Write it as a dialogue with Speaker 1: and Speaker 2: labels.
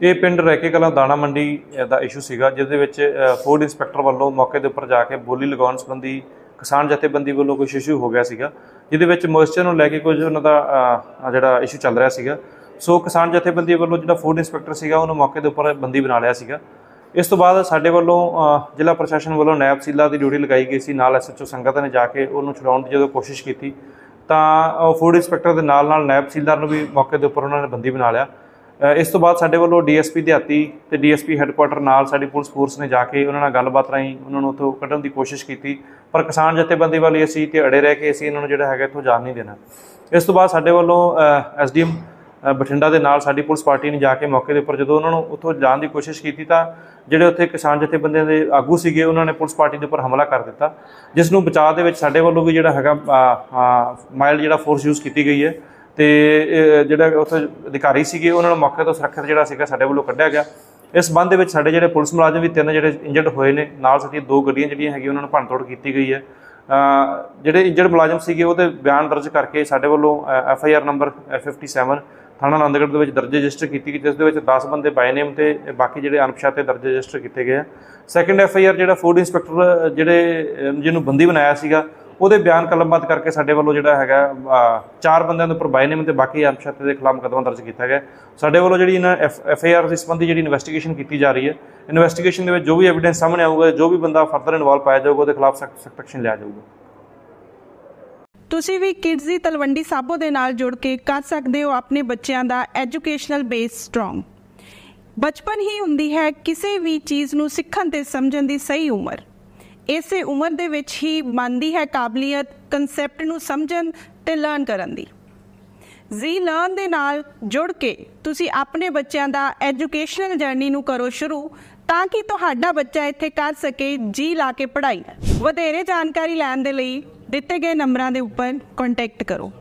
Speaker 1: ਇਹ ਪਿੰਡ ਰਹਿ ਕੇ ਕਲਾ ਦਾਣਾ ਮੰਡੀ ਦਾ ਇਸ਼ੂ ਸੀਗਾ ਜਿਸ ਦੇ ਵਿੱਚ ਫੂਡ ਇੰਸਪੈਕਟਰ ਵੱਲੋਂ ਮੌਕੇ ਦੇ ਉੱਪਰ ਜਾ ਕੇ ਬੋਲੀ ਲਗਾਉਣ ਸੰਬੰਧੀ ਕਿਸਾਨ ਜਥੇਬੰਦੀ ਵੱਲੋਂ ਕੁਝ ਇਸ਼ੂ ਹੋ ਗਿਆ ਸੀਗਾ, ਜਿਹਦੇ ਵਿੱਚ ਮੋਇਸਚਰ ਨੂੰ ਲੈ ਕੇ ਕੁਝ ਉਹਨਾਂ ਦਾ ਜਿਹੜਾ ਇਸ਼ੂ ਚੱਲ ਰਿਹਾ ਸੀਗਾ। ਸੋ ਕਿਸਾਨ ਜਥੇਬੰਦੀ ਵੱਲੋਂ ਜਿਹੜਾ ਫੂਡ ਇੰਸਪੈਕਟਰ ਸੀਗਾ, ਉਹਨੂੰ ਮੌਕੇ ਦੇ ਉੱਪਰ ਬੰਦੀ ਬਣਾ ਲਿਆ ਸੀਗਾ। ਇਸ ਤੋਂ ਬਾਅਦ ਸਾਡੇ ਵੱਲੋਂ ਜ਼ਿਲ੍ਹਾ ਪ੍ਰਸ਼ਾਸਨ ਵੱਲੋਂ ਨਾਇਬ ਸੀਲਾ ਦੀ ਡਿਊਟੀ ਲਗਾਈ ਗਈ ਸੀ, ਨਾਲ ਐਸਐਚਓ ਸੰਗਤ ਨੇ ਜਾ ਕੇ ਉਹਨੂੰ ਛੁਡਾਉਣ ਦੀ ਜਦੋਂ ਕੋਸ਼ਿਸ਼ ਕੀਤੀ, ਤਾਂ ਫੂਡ ਇੰਸਪੈਕਟਰ ਦੇ ਨਾਲ ਨਾਲ ਨਾਇਬ ਸੀਲਦਾਰ ਨੂੰ ਵੀ ਮੌਕੇ ਦੇ ਉੱਪਰ ਉਹਨਾਂ ਨੇ ਬੰਦੀ ਬਣਾ ਲਿਆ। ਇਸ ਤੋਂ ਬਾਅਦ ਸਾਡੇ ਵੱਲੋਂ ਡੀਐਸਪੀ ਦਿਹਾਤੀ ਤੇ ਡੀਐਸਪੀ ਹੈੱਡਕੁਆਟਰ ਨਾਲ ਸਾਡੀ ਪੁਲਿਸ ਫੋਰਸ ਨੇ ਜਾ ਕੇ ਉਹਨਾਂ ਨਾਲ ਗੱਲਬਾਤ ਰਾਹੀਂ ਉਹਨਾਂ ਨੂੰ ਉੱਥੋਂ ਕੱਢਣ ਦੀ ਕੋਸ਼ਿਸ਼ ਕੀਤੀ। ਪਰ ਕਿਸਾਨ ਜਥੇਬੰਦੀ ਵਾਲੀ ਅਸੀਂ ਤੇ ਅੜੇ ਰਹਿ ਕੇ ਅਸੀਂ ਇਹਨਾਂ ਨੂੰ ਜਿਹੜਾ ਹੈਗਾ ਇੱਥੋਂ ਜਾਣ ਨਹੀਂ ਦੇਣਾ। ਇਸ ਤੋਂ ਬਾਅਦ ਸਾਡੇ ਵੱਲੋਂ ਐਸਡੀਐਮ ਬਠਿੰਡਾ ਦੇ ਨਾਲ ਸਾਡੀ ਪੁਲਿਸ ਪਾਰਟੀ ਨੇ ਜਾ ਕੇ ਮੌਕੇ ਦੇ ਉੱਪਰ ਜਦੋਂ ਉਹਨਾਂ ਨੂੰ ਉੱਥੋਂ ਜਾਣ ਦੀ ਕੋਸ਼ਿਸ਼ ਕੀਤੀ ਤਾਂ ਜਿਹੜੇ ਉੱਥੇ ਕਿਸਾਨ ਜਥੇਬੰਦੀਆਂ ਦੇ ਆਗੂ ਸੀਗੇ ਉਹਨਾਂ ਨੇ ਪੁਲਿਸ ਪਾਰਟੀ ਦੇ ਉੱਪਰ ਹਮਲਾ ਕਰ ਦਿੱਤਾ, ਜਿਸ ਨੂੰ ਬਚਾਅ ਦੇ ਵਿੱਚ ਸਾਡੇ ਵੱਲੋਂ ਵੀ ਜਿਹੜਾ ਹੈਗਾ ਮਾਈਲ ਜਿਹੜਾ ਫੋਰਸ ਯੂਜ਼ ਕੀਤੀ ਗਈ ਹੈ ਤੇ ਜਿਹੜਾ ਉੱਥੇ ਅਧਿਕਾਰੀ ਸੀਗੇ, ਉਹਨਾਂ ਨੂੰ ਮੌਕੇ ਤੋਂ ਸੁਰੱਖਿਅਤ ਜਿਹੜਾ ਸੀਗਾ ਸਾਡੇ ਵੱਲੋਂ ਕੱਢਿਆ ਗਿਆ। ਇਸ ਸੰਬੰਧ ਦੇ ਵਿੱਚ ਸਾਡੇ ਜਿਹੜੇ ਪੁਲਿਸ ਮੁਲਾਜ਼ਮ ਵੀ ਤਿੰਨ ਜਿਹੜੇ ਇੰਜਰਡ ਹੋਏ ਨੇ, ਨਾਲ ਸਾਡੀ ਦੋ ਗੱਡੀਆਂ ਜਿਹੜੀਆਂ ਹੈਗੀਆਂ, ਉਹਨਾਂ ਨੂੰ ਭੰਨਤੋੜ ਕੀਤੀ ਗਈ ਹੈ। ਜਿਹੜੇ ਇੰਜਰਡ ਮੁਲਾਜ਼ਮ ਸੀਗੇ ਉਹਦੇ ਬਿਆਨ ਦਰਜ ਕਰਕੇ ਸਾਡੇ ਵੱਲੋਂ ਐਫ ਆਈ ਆਰ ਨੰਬਰ 57 ਥਾਣਾ ਆਨੰਦਗੜ੍ਹ ਦੇ ਵਿੱਚ ਦਰਜ ਰਜਿਸਟਰ ਕੀਤੀ ਗਈ, ਜਿਸ ਦੇ ਵਿੱਚ 10 ਬੰਦੇ ਬਾਈ ਨੇਮ ਤੇ ਬਾਕੀ ਜਿਹੜੇ ਅਣਪਛਾਤੇ ਦਰਜ ਰਜਿਸਟਰ ਕੀਤੇ ਗਏ ਆ। ਸੈਕੰਡ ਐਫ ਆਈ ਆਰ ਜਿਹੜਾ ਫੂਡ ਇੰਸਪੈਕਟਰ ਜਿਹੜੇ ਜਿਹਨੂੰ ਬੰਦੀ ਬਣਾਇਆ ਸੀਗਾ ਉਹਦੇ ਬਿਆਨ ਕਲਮਬੱਧ ਕਰਕੇ ਸਾਡੇ ਵੱਲੋਂ ਜਿਹੜਾ ਹੈਗਾ ਚਾਰ ਬੰਦਿਆਂ ਦੇ ਉੱਪਰ ਬਾਈ ਨੇਮ ਤੇ ਬਾਕੀ ਅਣਪਛਾਤੇ ਦੇ ਖਿਲਾਫ ਮੁਕੱਦਮਾ ਦਰਜ ਕੀਤਾ ਗਿਆ। ਸਾਡੇ ਵੱਲੋਂ ਜਿਹੜੀ ਇਹਨਾਂ ਐਫ ਆਈ ਆਰ ਦੇ ਸੰਬੰਧੀ ਜਿਹੜੀ ਇਨਵੈਸਟੀਗੇਸ਼ਨ ਕੀਤੀ ਜਾ ਰਹੀ ਹੈ ਇਨਵੈਸਟੀਗੇਸ਼ਨ ਦੇ ਵਿੱਚ ਜੋ ਵੀ ਐਵੀਡੈਂਸ ਸਾਹਮਣੇ ਆਊਗਾ, ਜੋ ਵੀ ਬੰਦਾ ਫਰਦਰ ਇਨਵੋਲਵ ਪਾਇਆ ਜਾਊਗਾ, ਉਹਦੇ ਖਿਲਾਫ ਸਖਤ ਐਕਸ਼ਨ ਲਿਆ ਜਾਊਗਾ।
Speaker 2: ਤੁਸੀਂ ਵੀ ਕਿਡਜ਼ ਦੀ ਤਲਵੰਡੀ ਸਾਬੋ ਦੇ ਨਾਲ ਜੁੜ ਕੇ ਕਰ ਸਕਦੇ ਹੋ ਆਪਣੇ ਬੱਚਿਆਂ ਦਾ ਐਜੂਕੇਸ਼ਨਲ ਬੇਸ ਸਟਰੋਂਗ ਬਚਪਨ ਹੀ ਹੁੰਦੀ ਹੈ ਕਿਸੇ ਵੀ ਚੀਜ਼ ਨੂੰ ਸਿੱਖਣ ਤੇ ਸਮਝਣ ਦੀ ਸਹੀ ਉਮਰ। ਇਸੇ ਉਮਰ ਦੇ ਵਿੱਚ ਹੀ ਮੰਨਦੀ ਹੈ ਕਾਬਲੀਅਤ ਕਨਸੈਪਟ ਨੂੰ ਸਮਝਣ ਤੇ ਲਰਨ ਕਰਨ ਦੀ। ਜ਼ੀ ਲਰਨ ਦੇ ਨਾਲ ਜੁੜ ਕੇ ਤੁਸੀਂ ਆਪਣੇ ਬੱਚਿਆਂ ਦਾ ਐਜੂਕੇਸ਼ਨਲ ਜਰਨੀ ਨੂੰ ਕਰੋ ਸ਼ੁਰੂ, ਤਾਂ ਕਿ ਤੁਹਾਡਾ ਬੱਚਾ ਇੱਥੇ ਕਰ ਸਕੇ ਜੀ ਲਾ ਕੇ ਪੜ੍ਹਾਈ। ਵਧੇਰੇ ਜਾਣਕਾਰੀ ਲੈਣ ਦੇ ਲਈ ਦਿੱਤੇ ਗਏ ਨੰਬਰਾਂ ਦੇ ਉੱਪਰ ਕੰਟੈਕਟ ਕਰੋ।